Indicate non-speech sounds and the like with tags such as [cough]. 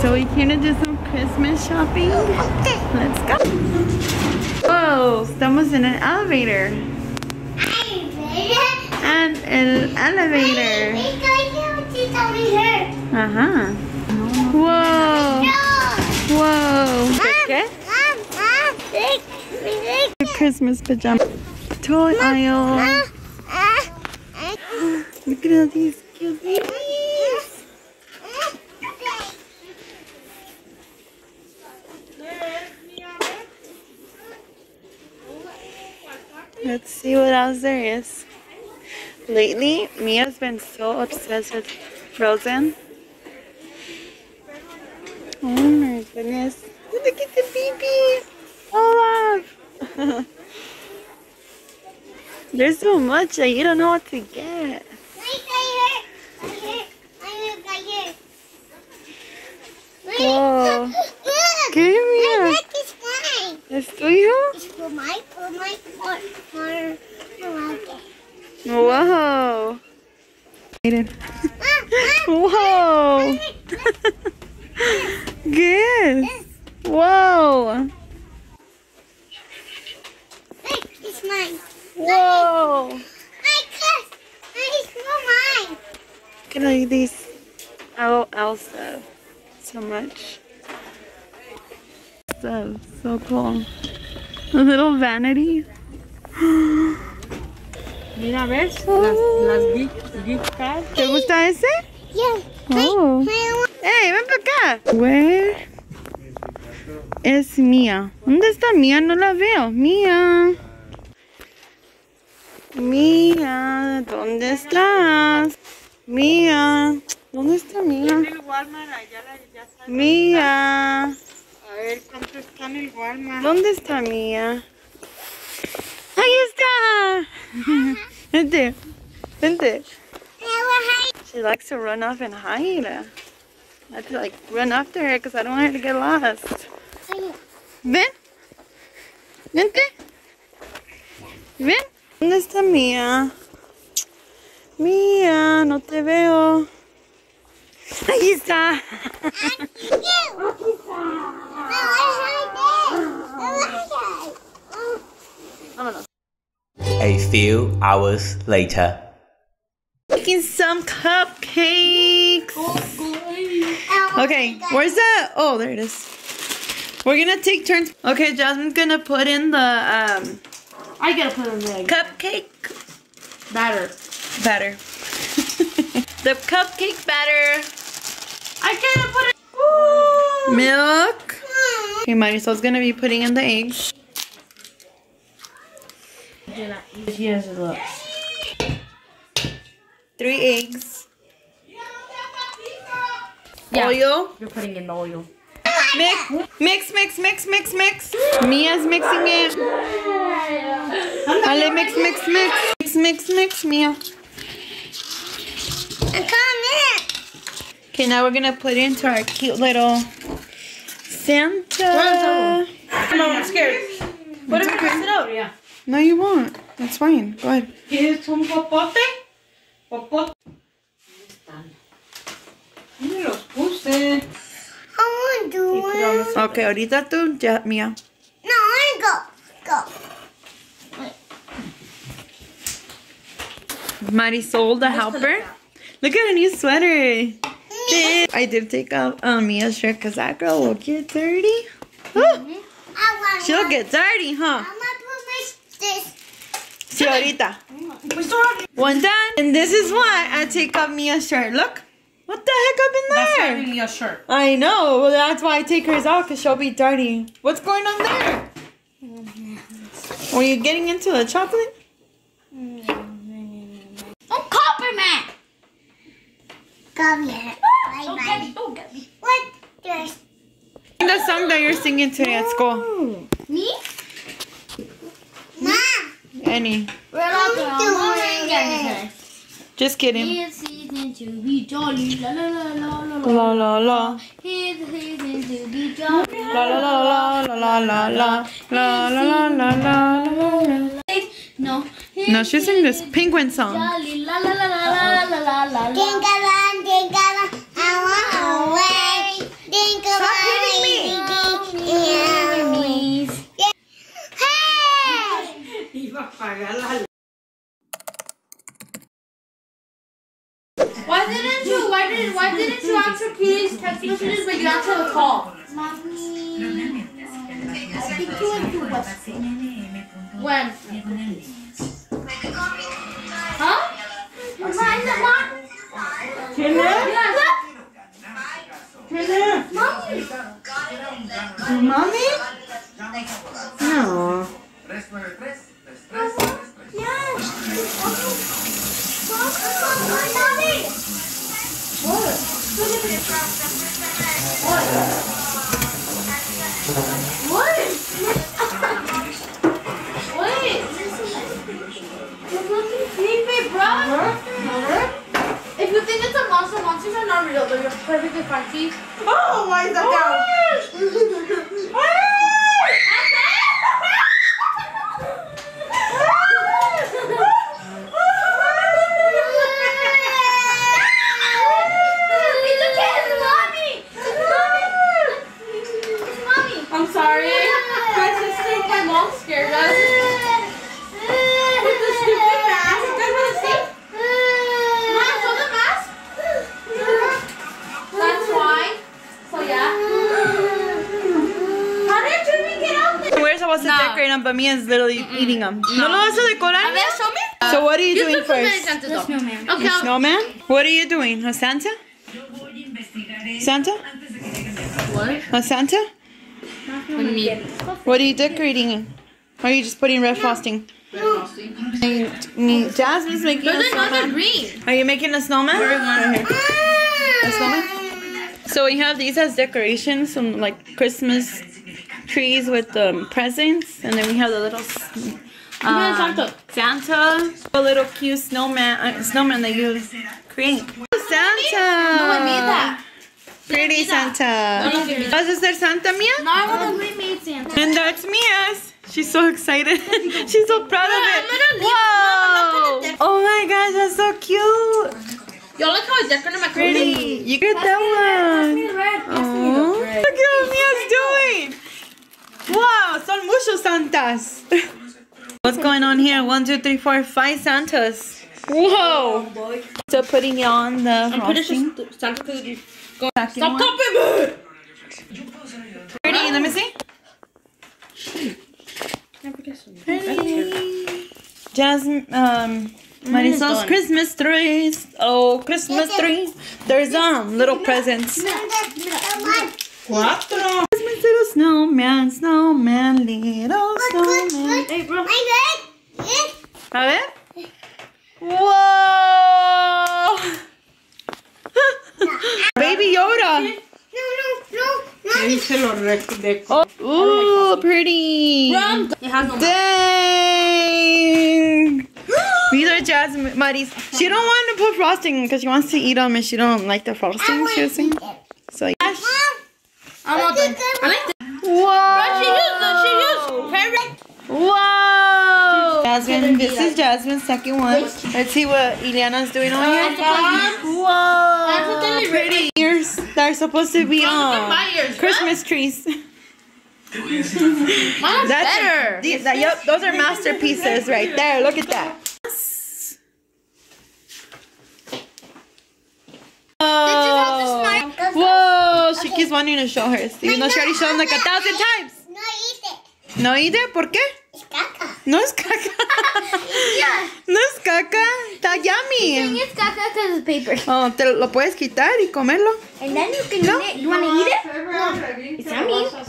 So we came to do some Christmas shopping. Let's go. Whoa, estamos en an elevator. And an elevator. Ajá. Whoa. Whoa. ¿Qué? Christmas pajama. Toy aisle. [gasps] Look at all these cute Let's see what else there is. Lately, Mia's been so obsessed with Frozen. Oh my goodness. Look at the babies. Olaf. There's so much that you don't know what to get. Whoa. ¿Qué, Mia? ¿Es tuyo? Whoa. Aiden. [laughs] Whoa. [laughs] ¿Qué es? Whoa. It's mine. Whoa. I cuss. It's not mine. Look at all these owl stuff. So much stuff. So cool. A little vanity. Mira, ¿ves? Las, las gift, gift cards. ¿Te gusta ese? Yeah. Oh. Hey, ven para acá. Where es Mía? ¿Dónde está Mía? No la veo. Mía. Mía, ¿dónde estás? Mía. ¿Dónde está Mía? Mía. Ver cuánto está en el Walmart. ¿Dónde está Mía? ¡Ahí está! Vente, vente. She likes to run off and hide. I have to like run after her because I don't want her to get lost. Ven. Vente. Ven. ¿Dónde está Mía? Mía, no te veo. Ahí está. Vámonos. A few hours later. Making some cupcakes. Okay, where's that? Oh, there it is. We're gonna take turns. Okay, Jasmine's gonna put in the um, I gotta put in the cupcake batter. batter. [laughs] the cupcake batter. I gotta put it. Milk. Okay, Marisol's gonna be putting in the eggs. Yes, look. Three eggs. Yeah. Oil. You're putting in the oil. Mix, mix, mix, mix, mix, mix. Mia's mixing it. Ale, mix, mix, mix. Mix, mix, mix, Mia. Come in. Okay, now we're gonna put it into our cute little Santa. No, I'm scared. What if you press it out? Yeah. No, you won't. That's fine. Go ahead. ¿Quieres un popote? Popote. ¿Dónde están? ¿Dónde los puse? Okay, ahorita tú, ya, Mia. No, I go. Go. Marisol, the helper. Look at her new sweater. I did take off um, Mia's shirt because that girl will get dirty. Oh, she'll get dirty, huh? Sí, ahorita. One done. And this is why I take off Mia's shirt. Look. What the heck up in That's there? not really a shirt. I know. Well, that's why I take hers off because she'll be dirty. What's going on there? Were you getting into the chocolate? Oh, Copperman! Come here. Bye Don't bye. get me. Don't get me. What? There's The song that you're singing today at school. me? Mom. Any. We're not doing. Just kidding. It's season to be jolly, la la la la la la. La la la. It's season to be jolly, La la la la la la la la la la la la la la. no. No, she's singing this penguin song. Jolly, la la la la la la la la la. Ding-a-dong, ding-a-dong, I want away. Ding Why didn't you? Why did? Why didn't you answer Kitty's text messages but you answered the call? Mommy. I think you went to Westfield. When? Huh? Mine, mom. Yes. Mommy. Mommy? No. Wait. You're looking creepy, bro. If you think it's a monster, monsters are not real. They're perfectly fine. See? Oh, why is that down? Oh supposed to decorate them, but Mia's literally eating them. ¿No lo vas a decorar? A ver, show me. So what are you You doing took the first? Santa's though. Okay. A I'll- snowman? What are you doing? A Santa? Santa? What? A Santa? What do you mean? What are you decorating? Or are you just putting red frosting? Me- Jasmine's making a There's another green. Are you making a snowman? Right here. A snowman? So we have these as decorations, some like Christmas trees with um, presents, and then we have the little um, Santa. Santa, a little cute snowman, uh, snowman that you create. Santa. No, I made that. Pretty Santa. ¿Vas a ser Santa, Mia? No, I want the remade Santa. And that's Mia's. She's so excited. [laughs] She's so proud of it. I'm gonna leave- Whoa! No, I'm not gonna Oh my gosh, that's so cute. Y'all like how I decorated my Pretty. You get that one. Oh, look at what Mia's doing. Wow, son muchos Santas. [laughs] What's going on here? One, two, three, four, five Santas. Whoa. So putting on the I'm pretty frosting. sure Santa could be. Stop copying me! Pretty, let me see. Jasmine, um, Marisol's. Christmas trees. Oh, Christmas trees. There's um little presents. Cuatro. Christmas little snowman, snowman, little snowman. Hey, bro. A ver. Whoa! [laughs] Baby Yoda. Ahí se lo redeco. Oh, ooh, pretty. It has no Dang! These are Jasmine Maris. She don't want to put frosting because she wants to eat them and she don't like the frosting. She was saying. So yeah. I'm not done. I like this. Whoa! She used the, uh, she used parrot. Whoa! Jasmine, this is Jasmine's second one. Let's see what Ileana's doing on here. Whoa! Pretty ears that are supposed to be on my ears. Christmas trees. That's better. these- that- yep, those are masterpieces right there. Look at that. Keeps wanting to show hers, even though she already showed them like a thousand times. ¿No eat ¿Por qué? No es caca. No es caca. Está yummy. It's caca because it's paper. Oh, te lo puedes quitar y comerlo. And then you can No. eat it. You want to eat it?